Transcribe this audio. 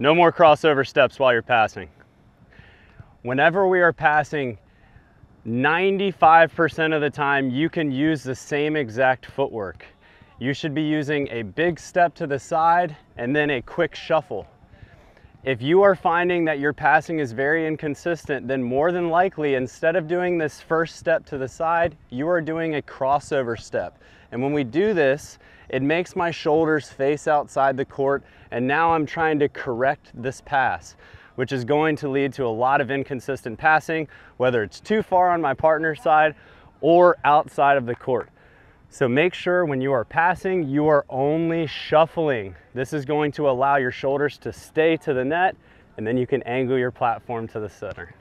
No more crossover steps while you're passing. Whenever we are passing, 95% of the time you can use the same exact footwork. You should be using a big step to the side and then a quick shuffle. If you are finding that your passing is very inconsistent, then more than likely, instead of doing this first step to the side, you are doing a crossover step. And when we do this, it makes my shoulders face outside the court, and now I'm trying to correct this pass, which is going to lead to a lot of inconsistent passing, whether it's too far on my partner's side or outside of the court. So make sure when you are passing, you are only shuffling. This is going to allow your shoulders to stay to the net and then you can angle your platform to the center.